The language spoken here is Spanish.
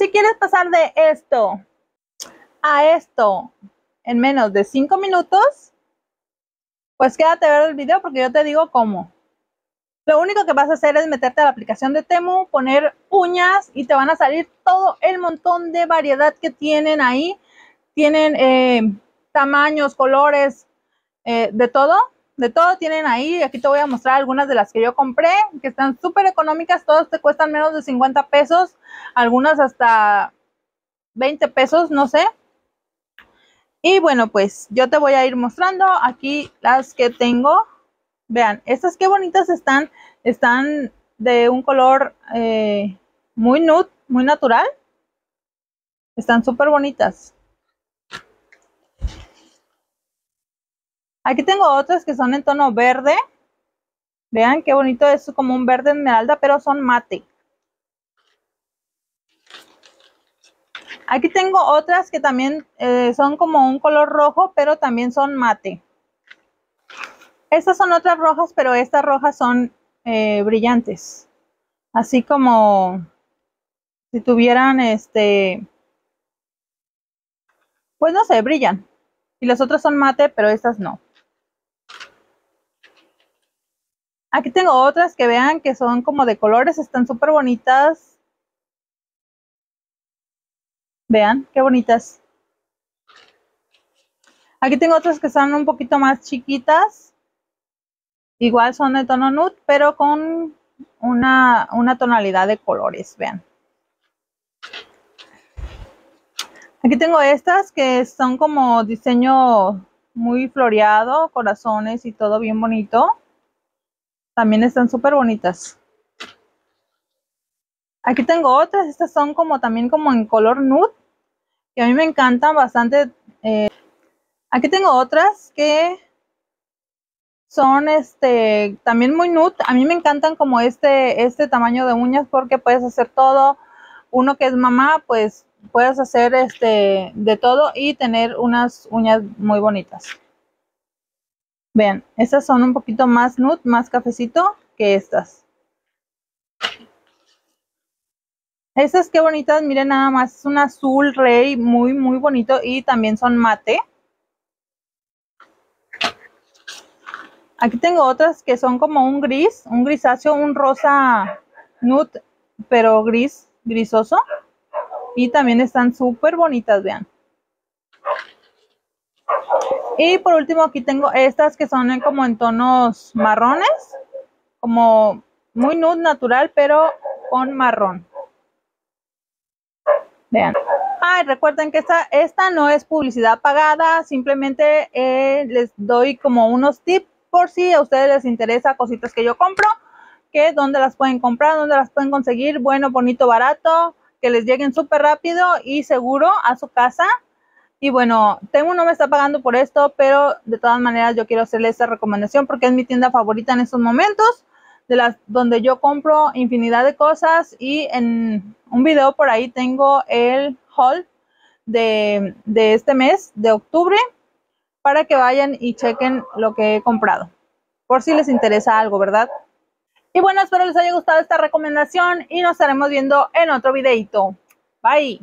Si quieres pasar de esto a esto en menos de 5 minutos, pues quédate a ver el video porque yo te digo cómo. Lo único que vas a hacer es meterte a la aplicación de Temu, poner uñas y te van a salir todo el montón de variedad que tienen ahí. Tienen eh, tamaños, colores, eh, de todo. De todo tienen ahí. Aquí te voy a mostrar algunas de las que yo compré, que están súper económicas. Todas te cuestan menos de 50 pesos. Algunas hasta 20 pesos, no sé. Y bueno, pues yo te voy a ir mostrando aquí las que tengo. Vean, estas qué bonitas están. Están de un color eh, muy nude, muy natural. Están súper bonitas. Aquí tengo otras que son en tono verde. Vean qué bonito es como un verde esmeralda, pero son mate. Aquí tengo otras que también eh, son como un color rojo, pero también son mate. Estas son otras rojas, pero estas rojas son eh, brillantes. Así como si tuvieran este, pues no sé, brillan. Y las otras son mate, pero estas no. Aquí tengo otras que vean que son como de colores, están súper bonitas. Vean, qué bonitas. Aquí tengo otras que son un poquito más chiquitas. Igual son de tono nude, pero con una, una tonalidad de colores, vean. Aquí tengo estas que son como diseño muy floreado, corazones y todo bien bonito. También están súper bonitas. Aquí tengo otras, estas son como también como en color nude que a mí me encantan bastante. Eh, aquí tengo otras que son este también muy nude. A mí me encantan como este, este tamaño de uñas porque puedes hacer todo. Uno que es mamá, pues puedes hacer este de todo y tener unas uñas muy bonitas. Vean, estas son un poquito más nude, más cafecito que estas. Estas qué bonitas, miren nada más, es un azul rey muy muy bonito y también son mate. Aquí tengo otras que son como un gris, un grisáceo, un rosa nude, pero gris, grisoso. Y también están súper bonitas, vean. Y por último aquí tengo estas que son como en tonos marrones, como muy nude natural, pero con marrón. Vean. Ay, recuerden que esta, esta no es publicidad pagada, simplemente eh, les doy como unos tips por si a ustedes les interesa cositas que yo compro, que dónde las pueden comprar, dónde las pueden conseguir, bueno, bonito, barato, que les lleguen súper rápido y seguro a su casa. Y bueno, Temu no me está pagando por esto, pero de todas maneras yo quiero hacerle esta recomendación porque es mi tienda favorita en estos momentos de donde yo compro infinidad de cosas y en un video por ahí tengo el haul de, de este mes de octubre para que vayan y chequen lo que he comprado por si les interesa algo, ¿verdad? Y bueno, espero les haya gustado esta recomendación y nos estaremos viendo en otro videito. Bye.